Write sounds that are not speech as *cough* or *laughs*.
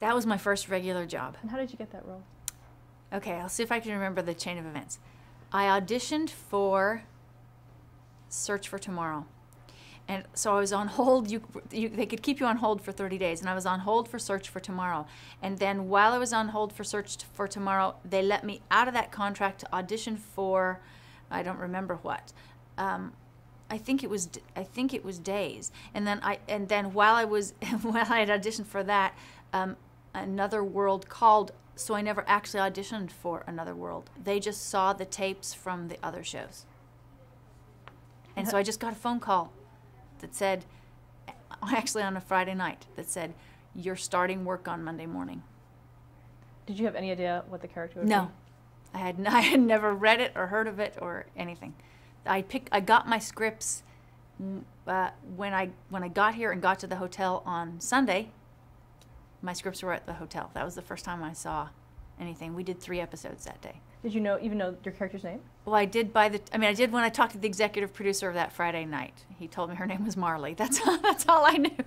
That was my first regular job. And how did you get that role? Okay, I'll see if I can remember the chain of events. I auditioned for Search for Tomorrow. And so I was on hold. You, you, they could keep you on hold for 30 days, and I was on hold for Search for Tomorrow. And then while I was on hold for Search for Tomorrow, they let me out of that contract to audition for, I don't remember what. Um, I think it was I think it was days, and then I and then while I was *laughs* while I had auditioned for that, um, Another World called. So I never actually auditioned for Another World. They just saw the tapes from the other shows, and so I just got a phone call that said, *laughs* actually on a Friday night, that said, "You're starting work on Monday morning." Did you have any idea what the character would No, be? I had n- *laughs* I had never read it or heard of it or anything. I pick I got my scripts mm, uh, when I when I got here and got to the hotel on Sunday. My scripts were at the hotel. That was the first time I saw anything. We did three episodes that day. Did you know even know your character's name? Well, I did by the. I mean, I did when I talked to the executive producer of that Friday night. He told me her *laughs* name was Marley. That's all, *laughs* that's all I knew.